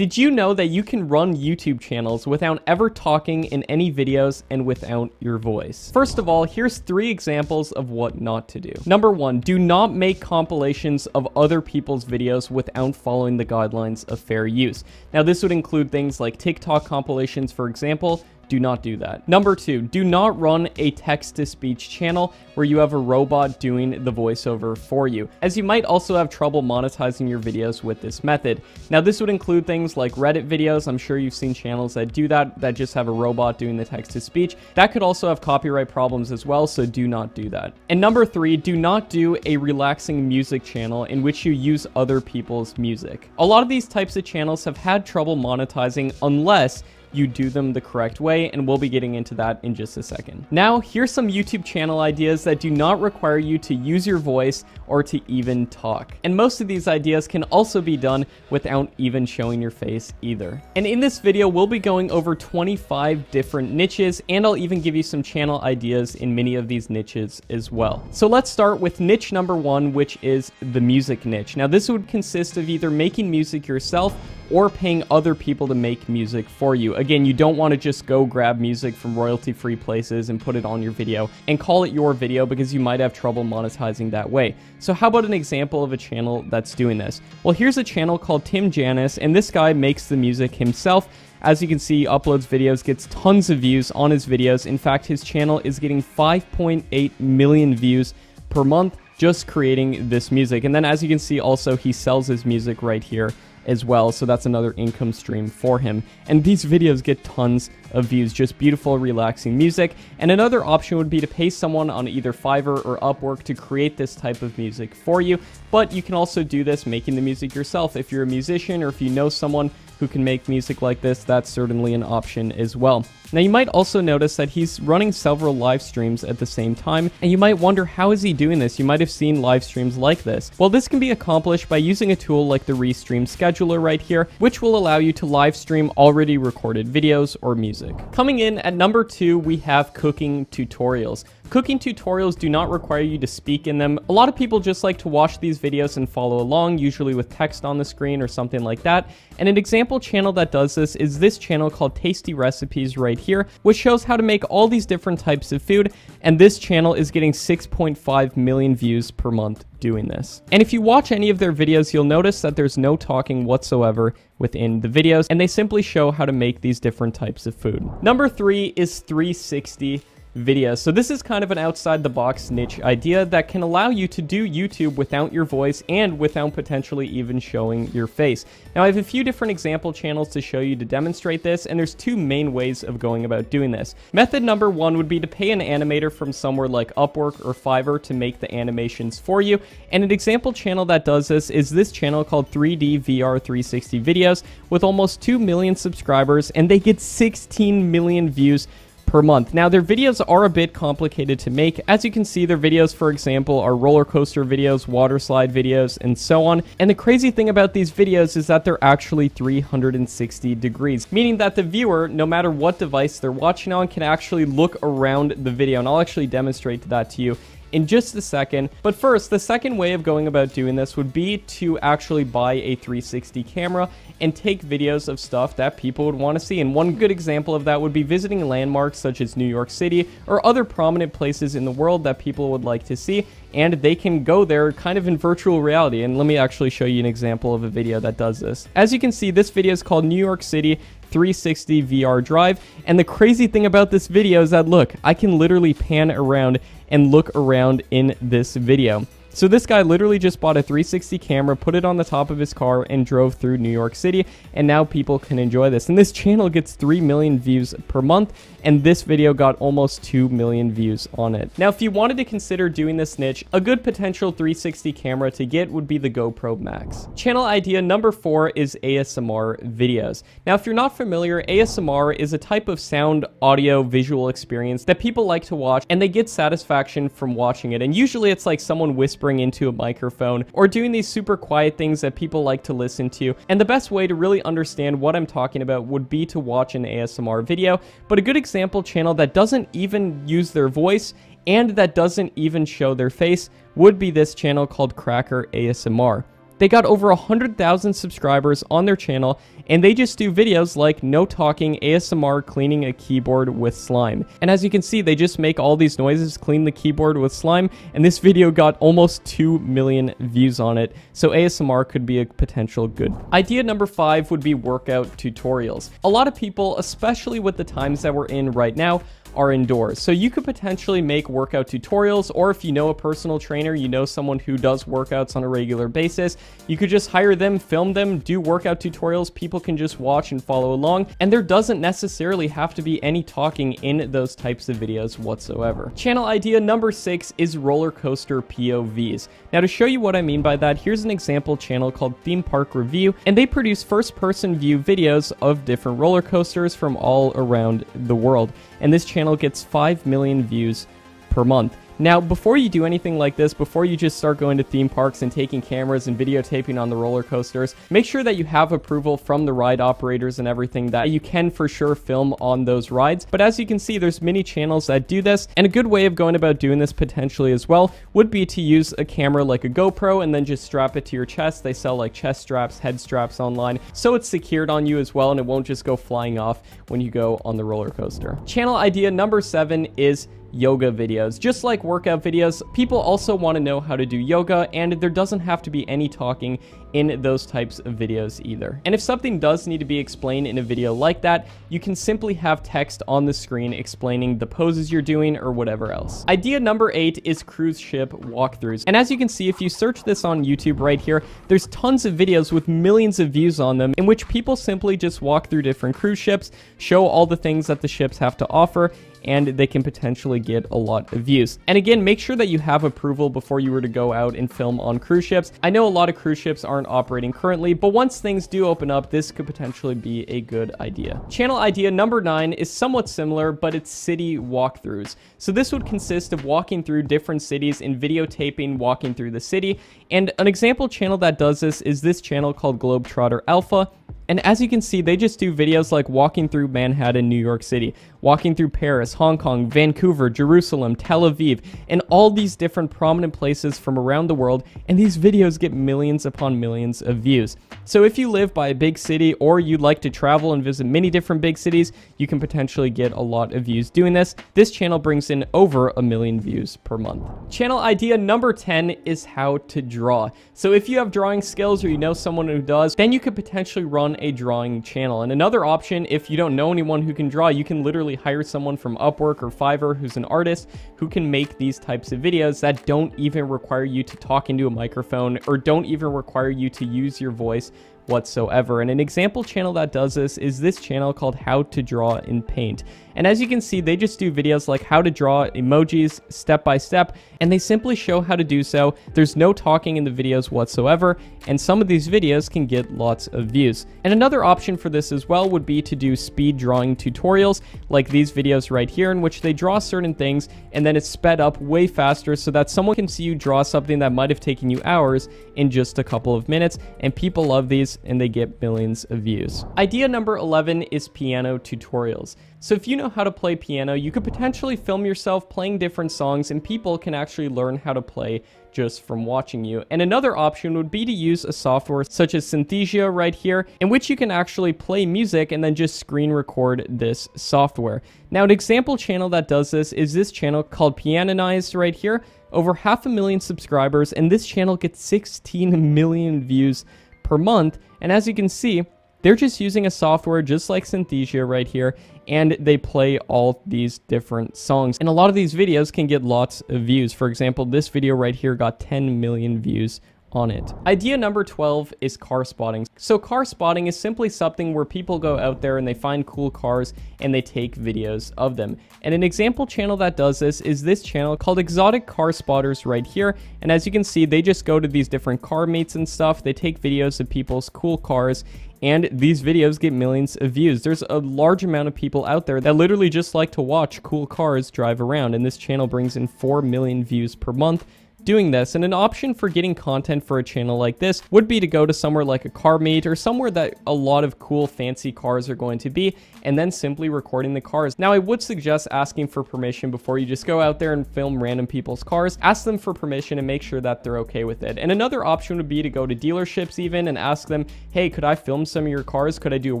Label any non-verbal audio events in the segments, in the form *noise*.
Did you know that you can run YouTube channels without ever talking in any videos and without your voice? First of all, here's three examples of what not to do. Number one, do not make compilations of other people's videos without following the guidelines of fair use. Now, this would include things like TikTok compilations, for example, do not do that. Number two, do not run a text-to-speech channel where you have a robot doing the voiceover for you, as you might also have trouble monetizing your videos with this method. Now, this would include things like Reddit videos. I'm sure you've seen channels that do that, that just have a robot doing the text-to-speech. That could also have copyright problems as well, so do not do that. And number three, do not do a relaxing music channel in which you use other people's music. A lot of these types of channels have had trouble monetizing unless you do them the correct way, and we'll be getting into that in just a second. Now, here's some YouTube channel ideas that do not require you to use your voice or to even talk. And most of these ideas can also be done without even showing your face either. And in this video, we'll be going over 25 different niches, and I'll even give you some channel ideas in many of these niches as well. So let's start with niche number one, which is the music niche. Now, this would consist of either making music yourself or paying other people to make music for you. Again, you don't want to just go grab music from royalty free places and put it on your video and call it your video because you might have trouble monetizing that way. So how about an example of a channel that's doing this? Well, here's a channel called Tim Janis, and this guy makes the music himself. As you can see, uploads videos, gets tons of views on his videos. In fact, his channel is getting 5.8 million views per month just creating this music. And then as you can see, also he sells his music right here as well, so that's another income stream for him. And these videos get tons of views, just beautiful, relaxing music. And another option would be to pay someone on either Fiverr or Upwork to create this type of music for you, but you can also do this making the music yourself. If you're a musician or if you know someone who can make music like this, that's certainly an option as well. Now you might also notice that he's running several live streams at the same time, and you might wonder how is he doing this? You might have seen live streams like this. Well, this can be accomplished by using a tool like the Restream Scheduler right here, which will allow you to live stream already recorded videos or music. Coming in at number two, we have cooking tutorials. Cooking tutorials do not require you to speak in them. A lot of people just like to watch these videos and follow along, usually with text on the screen or something like that. And an example channel that does this is this channel called Tasty Recipes right here, which shows how to make all these different types of food. And this channel is getting 6.5 million views per month doing this. And if you watch any of their videos, you'll notice that there's no talking whatsoever within the videos, and they simply show how to make these different types of food. Number three is 360 videos. So this is kind of an outside the box niche idea that can allow you to do YouTube without your voice and without potentially even showing your face. Now I have a few different example channels to show you to demonstrate this and there's two main ways of going about doing this. Method number one would be to pay an animator from somewhere like Upwork or Fiverr to make the animations for you. And an example channel that does this is this channel called 3D VR 360 videos with almost 2 million subscribers and they get 16 million views per month. Now, their videos are a bit complicated to make. As you can see, their videos, for example, are roller coaster videos, water slide videos, and so on. And the crazy thing about these videos is that they're actually 360 degrees, meaning that the viewer, no matter what device they're watching on, can actually look around the video. And I'll actually demonstrate that to you in just a second. But first, the second way of going about doing this would be to actually buy a 360 camera and take videos of stuff that people would want to see. And one good example of that would be visiting landmarks such as New York City or other prominent places in the world that people would like to see. And they can go there kind of in virtual reality. And let me actually show you an example of a video that does this. As you can see, this video is called New York City 360 VR Drive. And the crazy thing about this video is that, look, I can literally pan around and look around in this video. So this guy literally just bought a 360 camera, put it on the top of his car, and drove through New York City, and now people can enjoy this. And this channel gets 3 million views per month, and this video got almost 2 million views on it. Now, if you wanted to consider doing this niche, a good potential 360 camera to get would be the GoPro Max. Channel idea number 4 is ASMR videos. Now, if you're not familiar, ASMR is a type of sound, audio, visual experience that people like to watch, and they get satisfaction from watching it. And usually it's like someone whispering whispering into a microphone, or doing these super quiet things that people like to listen to. And the best way to really understand what I'm talking about would be to watch an ASMR video, but a good example channel that doesn't even use their voice and that doesn't even show their face would be this channel called Cracker ASMR. They got over 100,000 subscribers on their channel, and they just do videos like no talking ASMR cleaning a keyboard with slime. And as you can see, they just make all these noises, clean the keyboard with slime, and this video got almost 2 million views on it, so ASMR could be a potential good. Idea number 5 would be workout tutorials. A lot of people, especially with the times that we're in right now, are indoors. So you could potentially make workout tutorials, or if you know a personal trainer, you know someone who does workouts on a regular basis, you could just hire them, film them, do workout tutorials. People can just watch and follow along. And there doesn't necessarily have to be any talking in those types of videos whatsoever. Channel idea number six is roller coaster POVs. Now to show you what I mean by that, here's an example channel called Theme Park Review, and they produce first person view videos of different roller coasters from all around the world. And this channel channel gets 5 million views per month. Now, before you do anything like this, before you just start going to theme parks and taking cameras and videotaping on the roller coasters, make sure that you have approval from the ride operators and everything that you can for sure film on those rides. But as you can see, there's many channels that do this, and a good way of going about doing this potentially as well would be to use a camera like a GoPro and then just strap it to your chest. They sell like chest straps, head straps online, so it's secured on you as well and it won't just go flying off when you go on the roller coaster. Channel idea number seven is yoga videos. Just like workout videos, people also want to know how to do yoga, and there doesn't have to be any talking in those types of videos either. And if something does need to be explained in a video like that, you can simply have text on the screen explaining the poses you're doing or whatever else. Idea number eight is cruise ship walkthroughs. And as you can see, if you search this on YouTube right here, there's tons of videos with millions of views on them in which people simply just walk through different cruise ships, show all the things that the ships have to offer, and they can potentially get a lot of views. And again, make sure that you have approval before you were to go out and film on cruise ships. I know a lot of cruise ships aren't operating currently, but once things do open up, this could potentially be a good idea. Channel idea number nine is somewhat similar, but it's city walkthroughs. So this would consist of walking through different cities and videotaping walking through the city. And an example channel that does this is this channel called Globetrotter Alpha. And as you can see, they just do videos like walking through Manhattan, New York City, walking through Paris, Hong Kong, Vancouver, Jerusalem, Tel Aviv, and all these different prominent places from around the world, and these videos get millions upon millions of views. So if you live by a big city or you'd like to travel and visit many different big cities, you can potentially get a lot of views doing this. This channel brings in over a million views per month. Channel idea number 10 is how to draw. So if you have drawing skills or you know someone who does, then you could potentially run a drawing channel. And another option, if you don't know anyone who can draw, you can literally hire someone from Upwork or Fiverr who's an artist who can make these types of videos that don't even require you to talk into a microphone or don't even require you to use your voice whatsoever. And an example channel that does this is this channel called How to Draw in Paint. And as you can see, they just do videos like how to draw emojis step by step, and they simply show how to do so. There's no talking in the videos whatsoever, and some of these videos can get lots of views. And another option for this as well would be to do speed drawing tutorials, like these videos right here, in which they draw certain things, and then it's sped up way faster so that someone can see you draw something that might have taken you hours in just a couple of minutes, and people love these and they get millions of views. Idea number 11 is piano tutorials. So if you know how to play piano, you could potentially film yourself playing different songs and people can actually learn how to play just from watching you. And another option would be to use a software such as Synthesia right here, in which you can actually play music and then just screen record this software. Now, an example channel that does this is this channel called Pianonized right here. Over half a million subscribers, and this channel gets 16 million views per month. And as you can see, they're just using a software just like Synthesia right here, and they play all these different songs. And a lot of these videos can get lots of views. For example, this video right here got 10 million views on it. Idea number 12 is car spotting. So car spotting is simply something where people go out there and they find cool cars and they take videos of them. And an example channel that does this is this channel called Exotic Car Spotters right here. And as you can see, they just go to these different car meets and stuff. They take videos of people's cool cars and these videos get millions of views. There's a large amount of people out there that literally just like to watch cool cars drive around, and this channel brings in 4 million views per month doing this. And an option for getting content for a channel like this would be to go to somewhere like a car meet or somewhere that a lot of cool fancy cars are going to be and then simply recording the cars. Now I would suggest asking for permission before you just go out there and film random people's cars. Ask them for permission and make sure that they're okay with it. And another option would be to go to dealerships even and ask them, hey, could I film some of your cars? Could I do a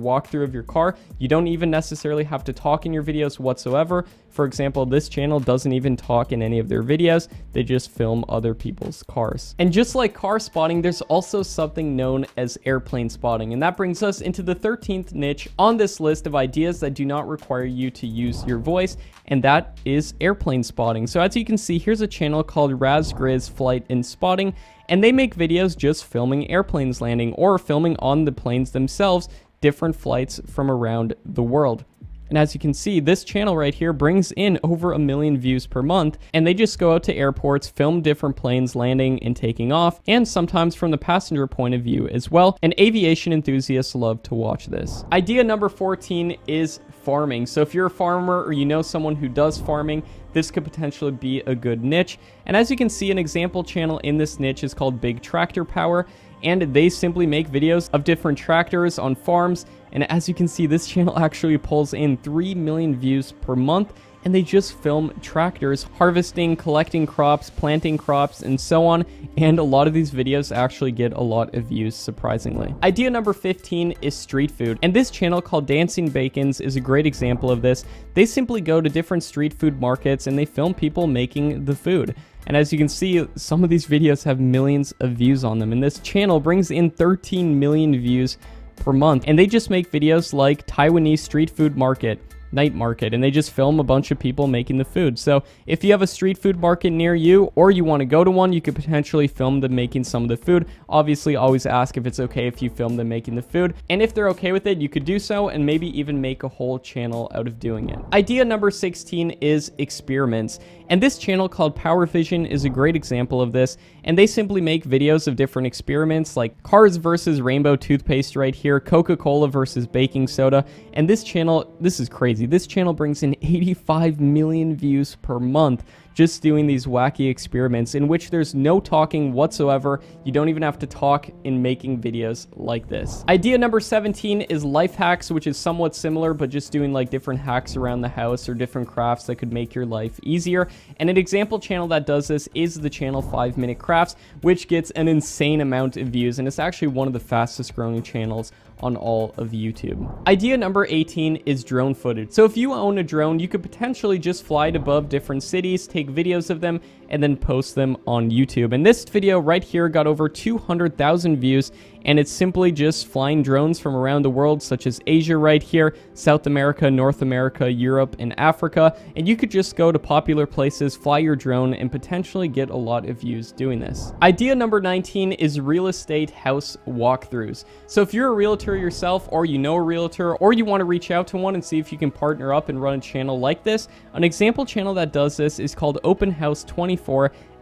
walkthrough of your car? You don't even necessarily have to talk in your videos whatsoever. For example, this channel doesn't even talk in any of their videos. They just film other people's cars. And just like car spotting, there's also something known as airplane spotting. And that brings us into the 13th niche on this list of ideas that do not require you to use your voice. And that is airplane spotting. So as you can see, here's a channel called Razgriz Flight and Spotting. And they make videos just filming airplanes landing or filming on the planes themselves different flights from around the world. And as you can see, this channel right here brings in over a million views per month, and they just go out to airports, film different planes landing and taking off, and sometimes from the passenger point of view as well. And aviation enthusiasts love to watch this. Idea number 14 is farming. So if you're a farmer or you know someone who does farming, this could potentially be a good niche. And as you can see, an example channel in this niche is called Big Tractor Power and they simply make videos of different tractors on farms. And as you can see, this channel *laughs* actually pulls in 3 million views per month and they just film tractors harvesting, collecting crops, planting crops, and so on. And a lot of these videos actually get a lot of views, surprisingly. Idea number 15 is street food. And this channel called Dancing Bacons is a great example of this. They simply go to different street food markets and they film people making the food. And as you can see, some of these videos have millions of views on them. And this channel brings in 13 million views per month. And they just make videos like Taiwanese street food market, night market and they just film a bunch of people making the food. So if you have a street food market near you or you want to go to one, you could potentially film them making some of the food. Obviously, always ask if it's okay if you film them making the food. And if they're okay with it, you could do so and maybe even make a whole channel out of doing it. Idea number 16 is experiments. And this channel called Power Vision is a great example of this. And they simply make videos of different experiments like cars versus rainbow toothpaste right here, Coca-Cola versus baking soda. And this channel, this is crazy. This channel brings in *laughs* 85 million views per month just doing these wacky experiments in which there's no talking whatsoever. You don't even have to talk in making videos like this. Idea number 17 is life hacks, which is somewhat similar, but just doing like different hacks around the house or different crafts that could make your life easier. And an example channel that does this is the channel 5 Minute Crafts, which gets an insane amount of views, and it's actually one of the fastest growing channels on all of YouTube. Idea number 18 is drone footage. So if you own a drone, you could potentially just fly it above different cities, take videos of them, and then post them on YouTube. And this video right here got over 200,000 views, and it's simply just flying drones from around the world, such as Asia right here, South America, North America, Europe, and Africa. And you could just go to popular places, fly your drone, and potentially get a lot of views doing this. Idea number 19 is real estate house walkthroughs. So if you're a realtor yourself, or you know a realtor, or you want to reach out to one and see if you can partner up and run a channel like this, an example channel that does this is called Open House 24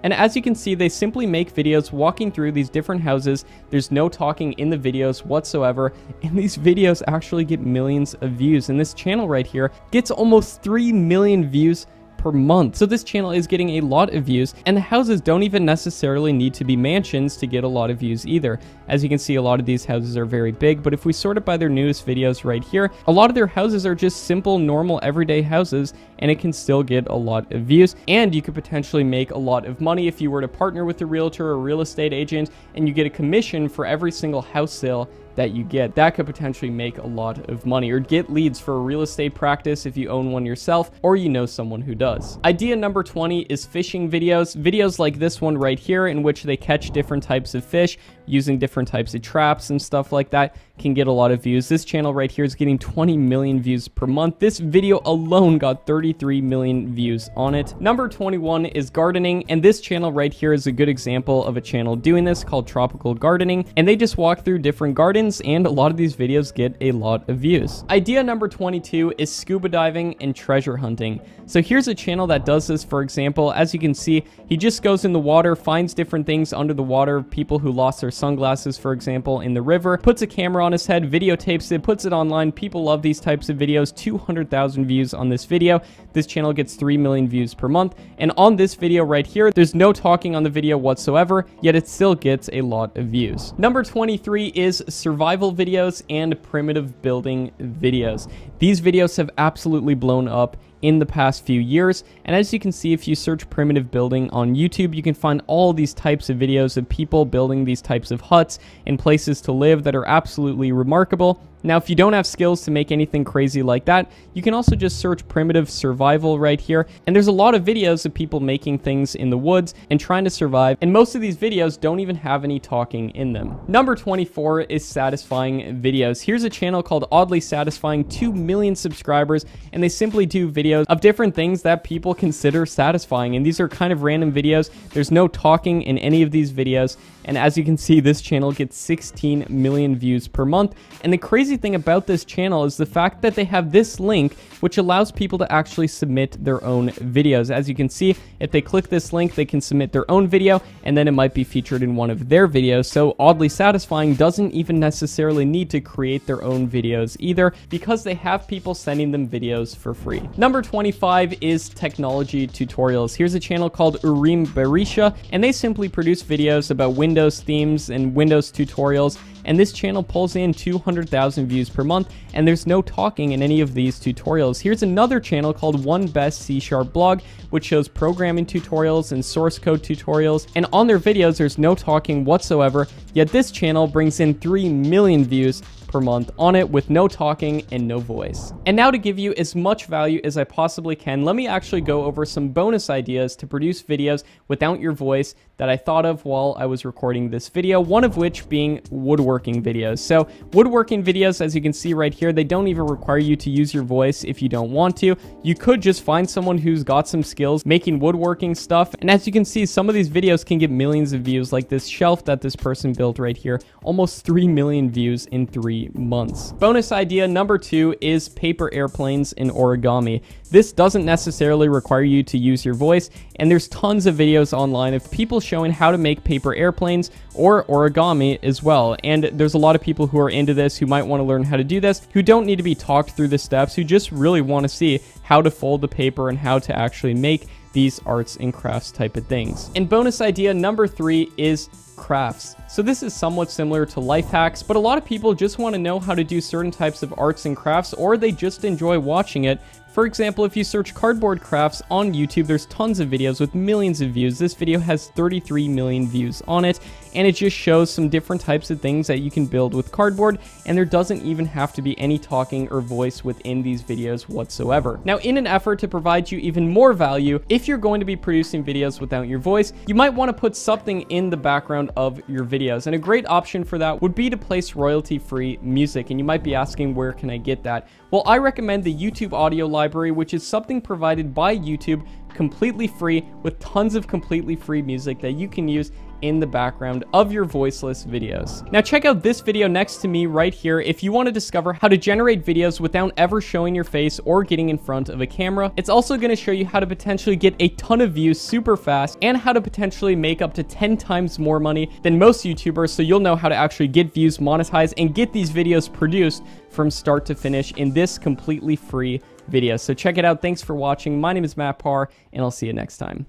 and as you can see, they simply make videos walking through these different houses. There's no talking in the videos whatsoever. *laughs* And these videos actually get millions of views. And this channel right here gets almost 3 million views per month. So this channel is getting a lot of views and the houses don't even necessarily need to be mansions to get a lot of views either. As you can see, a lot of these houses are very big, but if we sort it by their newest videos right here, a lot of their houses are just simple, normal, everyday houses and it can still get a lot of views and you could potentially make a lot of money if you were to partner with a realtor or real estate agent and you get a commission for every single house sale that you get. That could potentially make a lot of money or get leads for a real estate practice if you own one yourself or you know someone who does. Idea number 20 is fishing videos. Videos like this one right here in which they catch different types of fish using different types of traps and stuff like that can get a lot of views. This channel right here is getting 20 million views per month. This video alone got 33 million views on it. Number 21 is gardening, and this channel right here is a good example of a channel doing this called Tropical Gardening, and they just walk through different gardens and a lot of these videos get a lot of views. Idea number 22 is scuba diving and treasure hunting. So here's a channel that does this, for example. As you can see, he just goes in the water, finds different things under the water, people who lost their sunglasses, for example, in the river, puts a camera on his head, videotapes it, puts it online. People love these types of videos. 200,000 views on this video. This channel gets 3 million views per month. And on this video right here, there's no talking on the video whatsoever, yet it still gets a lot of views. Number 23 is survival videos and primitive building videos. These videos have absolutely blown up in the past few years. And as you can see, if you search primitive building on YouTube, you can find all these types of videos of people building these types of huts and places to live that are absolutely remarkable. Now, if you don't have skills to make anything crazy like that, you can also just search primitive survival right here. And there's a lot of videos of people making things in the woods and trying to survive. And most of these videos don't even have any talking in them. Number 24 is satisfying videos. Here's a channel called Oddly Satisfying, 2 million subscribers, and they simply do videos of different things that people consider satisfying. And these are kind of random videos. There's no talking in any of these videos. And as you can see, this channel gets 16 million views per month. And the crazy thing about this channel is the fact that they have this link, which allows people to actually submit their own videos. As you can see, if they click this link, they can submit their own video, and then it might be featured in one of their videos. So Oddly Satisfying doesn't even necessarily need to create their own videos either, because they have people sending them videos for free. Number 25 is technology tutorials. Here's a channel called Urim Berisha, and they simply produce videos about Windows Windows themes and Windows tutorials, and this channel pulls in 200,000 views per month, and there's no talking in any of these tutorials. Here's another channel called One Best C Sharp Blog, which shows programming tutorials and source code tutorials, and on their videos, there's no talking whatsoever, yet this channel brings in 3 million views per month on it with no talking and no voice. And now to give you as much value as I possibly can, let me actually go over some bonus ideas to produce videos without your voice that I thought of while I was recording this video, one of which being woodworking videos. So woodworking videos, as you can see right here, they don't even require you to use your voice if you don't want to. You could just find someone who's got some skills making woodworking stuff. And as you can see, some of these videos can get millions of views, like this shelf that this person built right here, almost 3 million views in three months. Bonus idea number two is paper airplanes in origami. This doesn't necessarily require you to use your voice, and there's tons of videos online of people showing how to make paper airplanes or origami as well. And there's a lot of people who are into this who might want to learn how to do this, who don't need to be talked through the steps, who just really want to see how to fold the paper and how to actually make these arts and crafts type of things. And bonus idea number three is crafts. So this is somewhat similar to life hacks, but a lot of people just want to know how to do certain types of arts and crafts, or they just enjoy watching it for example, if you search cardboard crafts on YouTube, there's tons of videos with millions of views. This video has 33 million views on it, and it just shows some different types of things that you can build with cardboard, and there doesn't even have to be any talking or voice within these videos whatsoever. Now, in an effort to provide you even more value, if you're going to be producing videos without your voice, you might want to put something in the background of your videos, and a great option for that would be to place royalty-free music, and you might be asking, where can I get that? Well, I recommend the YouTube audio library, which is something provided by YouTube completely free with tons of completely free music that you can use in the background of your voiceless videos. Now check out this video next to me right here if you want to discover how to generate videos without ever showing your face or getting in front of a camera. It's also going to show you how to potentially get a ton of views super fast and how to potentially make up to 10 times more money than most YouTubers so you'll know how to actually get views monetized and get these videos produced from start to finish in this completely free video. So check it out. Thanks for watching. My name is Matt Par, and I'll see you next time.